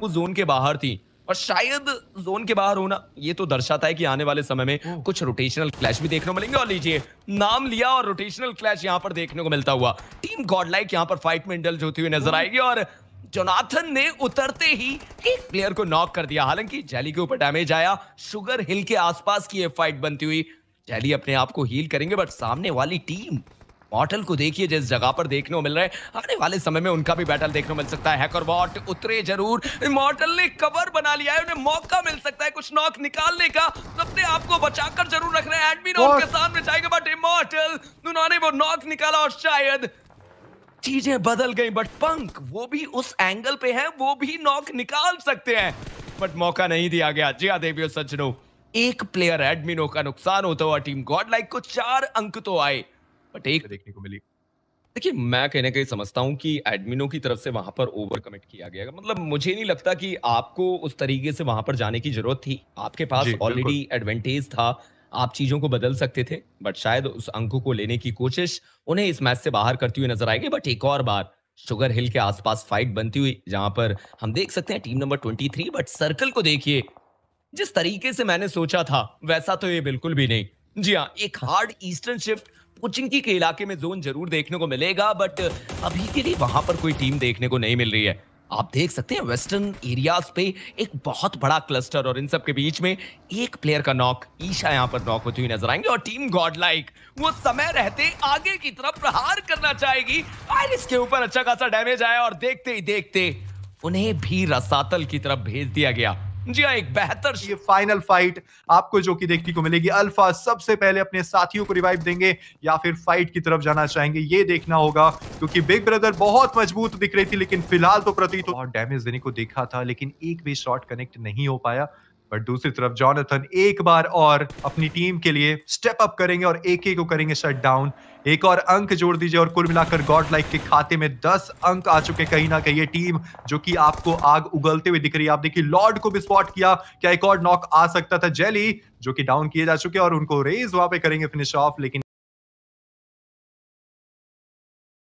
वो जोन के बाहर थी। और शायद जोन के बाहर होना ये तो दर्शाता है कि आने वाले समय में कुछ रोटेशनल क्लैश भी देखने को मिलेंगे। और लीजिए नाम लिया और रोटेशनल क्लैश यहाँ पर देखने को मिलता हुआ। टीम गॉडलाइक यहाँ पर फाइट में इंडल्ज होती हुई नज़र आएगी और जोनाथन ने उतरते ही एक प्लेयर को नॉक कर दिया। हालाँकि जैली के ऊपर डैमेज आया। शुगर हिल के आसपास की ये फाइट बनती हुई जैली अपने आप को हील करेंगे बट सामने वाली टीम मॉटल को देखिए जिस जगह पर देखने को मिल रहा है आने वाले समय में उनका भी बैटल देखने को मिल सकता है। हैकर बॉट उतरे ज़रूर। मॉटल ने कवर बना लिया है उन्हें मौका मिल सकता है कुछ नॉक निकालने का। अपने आप को बचाकर ज़रूर रख रहे हैं। एडमिन उनके सामने जाएगा बट इमॉर्टल उन्होंने वो नॉक निकाला और शायद चीज़ें बदल गई बट पंक वो भी उस एंगल पे है वो भी नॉक निकाल सकते हैं। बट मौका नहीं दिया गया। जी हाँ देवियो सज्जनों एक प्लेयर एडमिनो का नुकसान होता हुआ टीम गॉड लाइक को चार अंक तो आए। बट एक देखने को मिली। देखिए मैं कहीं ना कहीं समझता हूँ कि एडमिनो की तरफ़ से वहाँ पर ओवर कमिट किया गया। मतलब मुझे नहीं लगता कि आपको उस तरीके से वहाँ पर जाने की ज़रूरत थी। आपके पास ऑलरेडी एडवांटेज था। आप चीज़ों को बदल सकते थे बट शायद उस अंक को लेने की कोशिश उन्हें इस मैच से बाहर करती हुई नज़र आएगी। बट एक और बार शुगर हिल के आसपास फाइट बनती हुई जहाँ पर हम देख सकते हैं टीम नंबर 23 बट सर्कल को देखिए जिस तरीके से मैंने सोचा था वैसा तो ये बिल्कुल भी नहीं। जी हाँ एक हार्ड ईस्टर्न शिफ्ट पुचिंकी के इलाके में जोन ज़रूर देखने को मिलेगा बट अभी के लिए वहाँ पर कोई टीम देखने को नहीं मिल रही है। आप देख सकते हैं वेस्टर्न एरियाज़ पे एक बहुत बड़ा क्लस्टर और इन सब के बीच में एक प्लेयर का नॉक, ईशा यहाँ पर नॉक होती हुई नज़र आएँगे और टीम गॉड लाइक वो समय रहते आगे की तरफ़ प्रहार करना चाहेगी। आयरिस के ऊपर अच्छा खासा डैमेज आया और देखते ही देखते उन्हें भी रसातल की तरफ़ भेज दिया गया। जी हाँ एक बेहतर ये फाइनल फाइट आपको जो कि देखने को मिलेगी। अल्फ़ा सबसे पहले अपने साथियों को रिवाइव देंगे या फिर फाइट की तरफ़ जाना चाहेंगे, ये देखना होगा, क्योंकि बिग ब्रदर बहुत मज़बूत दिख रही थी, लेकिन फ़िलहाल तो प्रतीत बहुत डैमेज देने को देखा था, लेकिन एक भी शॉट कनेक्ट नहीं हो पाया। बट दूसरी तरफ़ जॉनथन एक बार और अपनी टीम के लिए स्टेप अप करेंगे और एक एक को करेंगे शट डाउन एक और अंक जोड़ दीजिए और कुल मिलाकर गॉड लाइक के खाते में 10 अंक आ चुके कहीं ना कहीं ये टीम जो कि आपको आग उगलते हुए दिख रही है। आप देखिए लॉर्ड को भी स्पॉट किया। क्या एक और नॉक आ सकता था? जेली जो कि डाउन किए जा चुके और उनको रेज वहाँ पे करेंगे फिनिश ऑफ़ लेकिन